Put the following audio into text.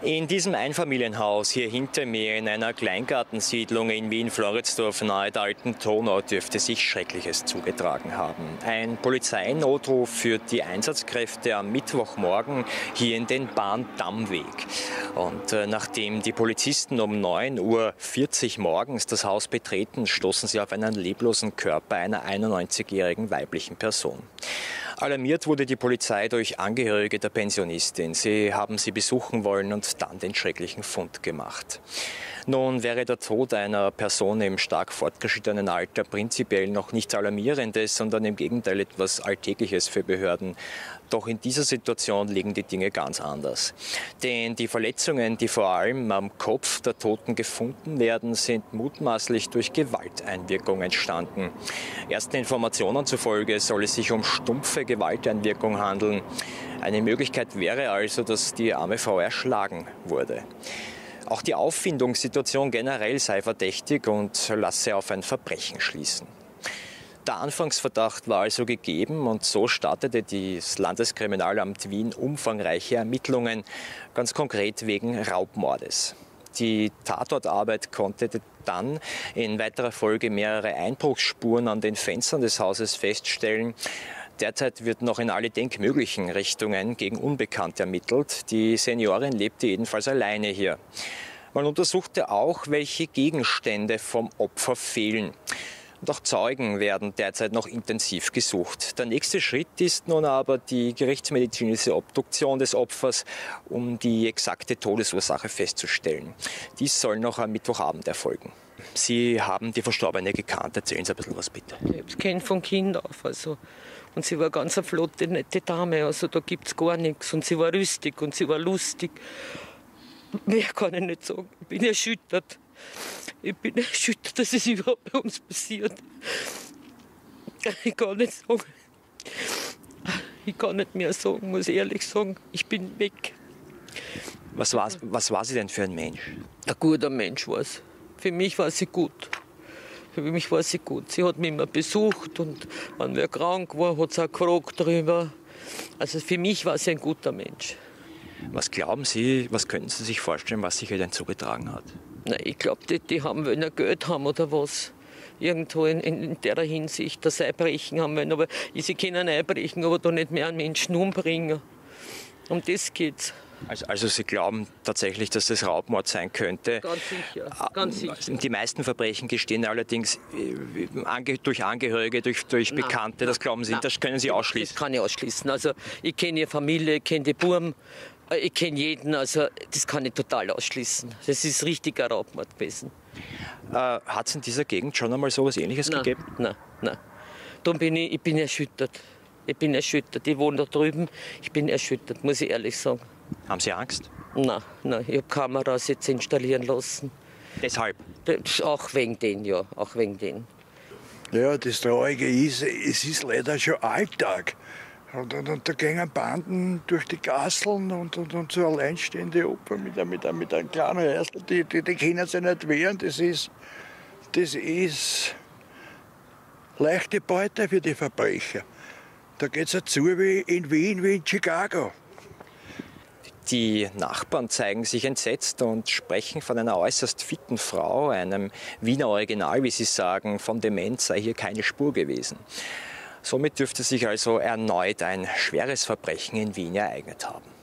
In diesem Einfamilienhaus hier hinter mir in einer Kleingartensiedlung in Wien-Floridsdorf nahe der alten Donau dürfte sich Schreckliches zugetragen haben. Ein Polizeinotruf führt die Einsatzkräfte am Mittwochmorgen hier in den Bahndammweg. Und äh, nachdem die Polizisten um 9.40 Uhr morgens das Haus betreten, stoßen sie auf einen leblosen Körper einer 91-jährigen weiblichen Person. Alarmiert wurde die Polizei durch Angehörige der Pensionistin. Sie haben sie besuchen wollen und dann den schrecklichen Fund gemacht. Nun wäre der Tod einer Person im stark fortgeschrittenen Alter prinzipiell noch nichts Alarmierendes, sondern im Gegenteil etwas Alltägliches für Behörden. Doch in dieser Situation liegen die Dinge ganz anders. Denn die Verletzungen, die vor allem am Kopf der Toten gefunden werden, sind mutmaßlich durch Gewalteinwirkung entstanden. Ersten Informationen zufolge soll es sich um stumpfe Gewalteinwirkung handeln. Eine Möglichkeit wäre also, dass die arme Frau erschlagen wurde. Auch die Auffindungssituation generell sei verdächtig und lasse auf ein Verbrechen schließen. Der Anfangsverdacht war also gegeben und so startete das Landeskriminalamt Wien umfangreiche Ermittlungen, ganz konkret wegen Raubmordes. Die Tatortarbeit konnte dann in weiterer Folge mehrere Einbruchsspuren an den Fenstern des Hauses feststellen. Derzeit wird noch in alle denkmöglichen Richtungen gegen Unbekannte ermittelt. Die Seniorin lebte jedenfalls alleine hier. Man untersuchte auch, welche Gegenstände vom Opfer fehlen. Und auch Zeugen werden derzeit noch intensiv gesucht. Der nächste Schritt ist nun aber die gerichtsmedizinische Obduktion des Opfers, um die exakte Todesursache festzustellen. Dies soll noch am Mittwochabend erfolgen. Sie haben die Verstorbene gekannt. Erzählen Sie ein bisschen was bitte. Ich habe kennt von Kind auf. Also. Und sie war ganz eine flotte, nette Dame. Also da gibt es gar nichts. Und sie war rüstig und sie war lustig. Mehr kann ich nicht sagen. Ich bin erschüttert. Ich bin erschüttert, dass es überhaupt bei uns passiert. Ich kann nicht sagen. Ich kann nicht mehr sagen, muss ich ehrlich sagen. Ich bin weg. Was war, was war sie denn für ein Mensch? Ein guter Mensch war sie. Für mich war sie gut. Für mich war sie gut. Sie hat mich immer besucht und wenn wer krank war, hat sie auch gefragt darüber. Also für mich war sie ein guter Mensch. Was glauben Sie, was können Sie sich vorstellen, was sich ihr denn zugetragen hat? Na, ich glaube, die, die haben wollen ein Geld haben oder was. Irgendwo in, in, der Hinsicht, dass sie einbrechen haben wollen. Aber sie können einbrechen, aber da nicht mehr einen Menschen umbringen. Um das geht's. Also, also, Sie glauben tatsächlich, dass das Raubmord sein könnte? Ganz sicher, ah, ganz sicher. Die meisten Verbrechen gestehen allerdings äh, durch Angehörige, durch, durch Bekannte. Das glauben Sie, Nein. das können Sie ausschließen? Das kann ich ausschließen. Also ich kenne Ihre Familie, ich kenne die Burm, ich kenne jeden, also das kann ich total ausschließen. Das ist richtiger Raubmord gewesen. Äh, Hat es in dieser Gegend schon einmal so etwas Ähnliches nein, gegeben? Nein, nein. Darum bin ich, ich bin erschüttert. Ich bin erschüttert. Ich wohne da drüben. Ich bin erschüttert, muss ich ehrlich sagen. Haben Sie Angst? Nein, nein. Ich habe Kameras jetzt installieren lassen. Deshalb? Auch wegen denen, ja. Auch wegen denen. Ja, das Traurige ist, es ist leider schon Alltag. Und, und, und, da gehen Banden durch die Gasseln und, und, und so alleinstehende Opfer mit, mit, mit einem kleinen Häusl, die, die, die können sich nicht wehren. Das ist, das ist leichte Beute für die Verbrecher. Da geht es ja zu wie in Wien, wie in Chicago. Die Nachbarn zeigen sich entsetzt und sprechen von einer äußerst fitten Frau, einem Wiener Original, wie sie sagen. Von Demenz sei hier keine Spur gewesen. Somit dürfte sich also erneut ein schweres Verbrechen in Wien ereignet haben.